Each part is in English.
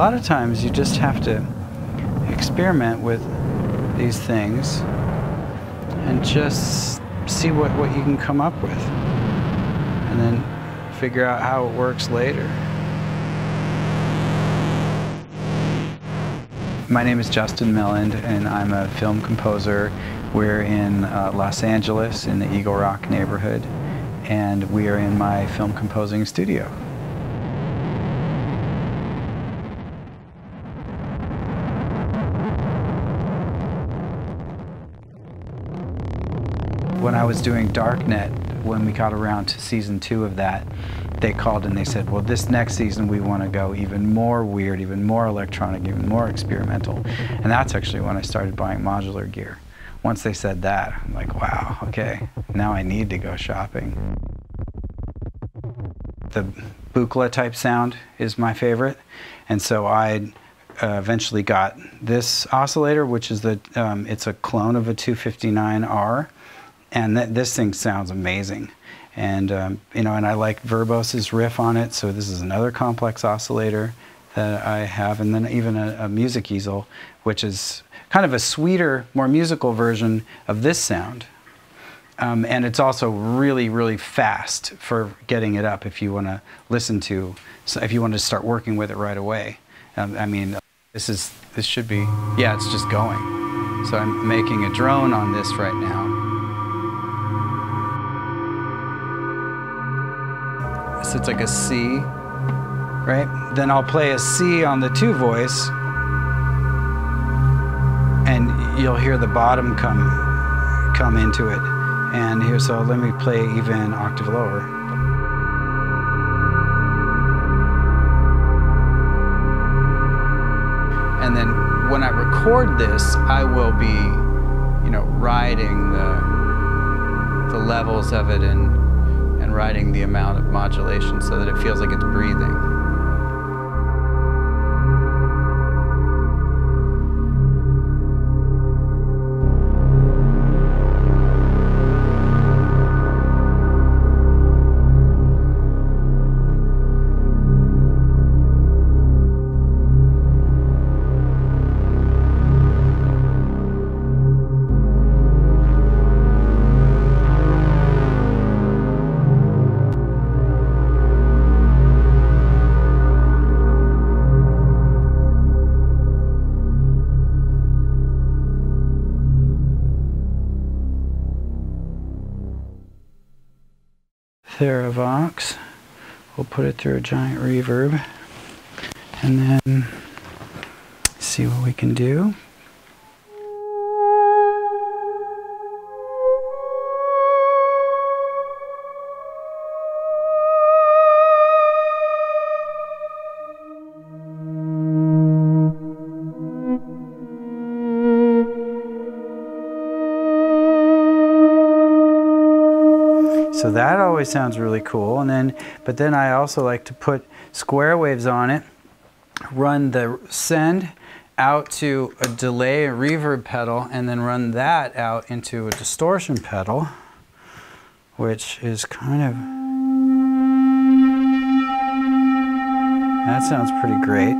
lot of times you just have to experiment with these things and just see what, what you can come up with. And then figure out how it works later. My name is Justin Melland, and I'm a film composer. We're in uh, Los Angeles in the Eagle Rock neighborhood, and we are in my film composing studio. When I was doing Dark Net, when we got around to season two of that, they called and they said, well, this next season we want to go even more weird, even more electronic, even more experimental. And that's actually when I started buying modular gear. Once they said that, I'm like, wow, okay, now I need to go shopping. The Buchla type sound is my favorite. And so I uh, eventually got this oscillator, which is the, um, it's a clone of a 259R. And th this thing sounds amazing. And, um, you know, and I like Verbos's riff on it, so this is another complex oscillator that I have. And then even a, a music easel, which is kind of a sweeter, more musical version of this sound. Um, and it's also really, really fast for getting it up if you want to listen to, so if you want to start working with it right away. Um, I mean, this is, this should be, yeah, it's just going. So I'm making a drone on this right now. So it's like a C, right? Then I'll play a C on the two voice, and you'll hear the bottom come come into it. And here, so let me play even octave lower. And then when I record this, I will be, you know, riding the the levels of it and and riding the amount of modulation so that it feels like it's breathing. Therevox. We'll put it through a giant reverb and then see what we can do. So that always sounds really cool. And then, but then I also like to put square waves on it, run the send out to a delay, reverb pedal, and then run that out into a distortion pedal, which is kind of, that sounds pretty great.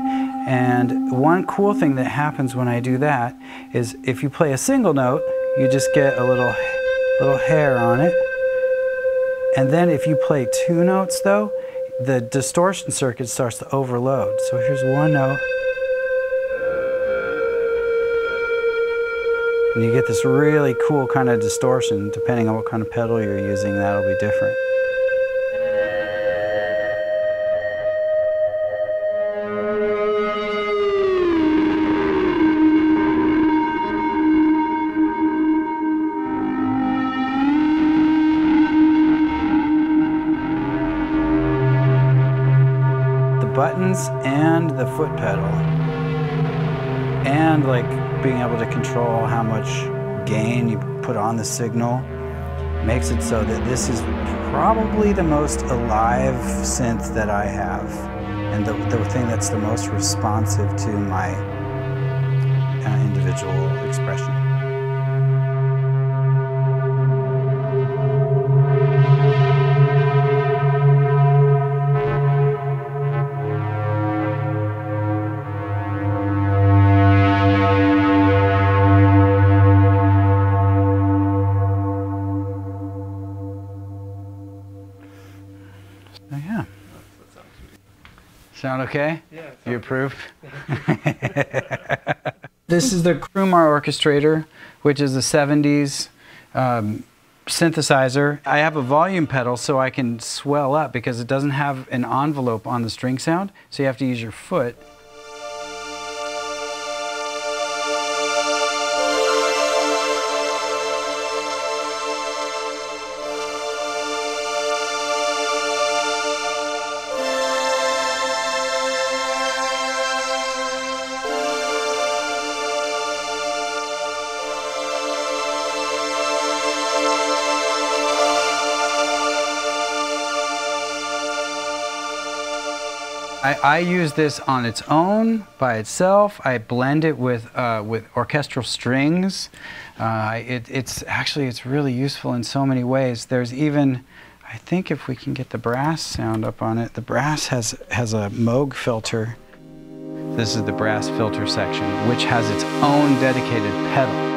And one cool thing that happens when I do that is if you play a single note, you just get a little, little hair on it. And then if you play two notes though, the distortion circuit starts to overload. So here's one note. And you get this really cool kind of distortion. Depending on what kind of pedal you're using, that'll be different. Buttons and the foot pedal and like being able to control how much gain you put on the signal makes it so that this is probably the most alive synth that I have and the, the thing that's the most responsive to my uh, individual expression. Sound okay? Yeah. You approve? this is the Crumar Orchestrator, which is a 70s um, synthesizer. I have a volume pedal so I can swell up because it doesn't have an envelope on the string sound, so you have to use your foot. I, I, use this on its own by itself. I blend it with uh, with orchestral strings. Uh, it, it's actually it's really useful in so many ways. There's even, I think if we can get the brass sound up on it, the brass has has a Moog filter. This is the brass filter section, which has its own dedicated pedal.